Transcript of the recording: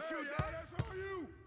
I show shoot you. that's on you!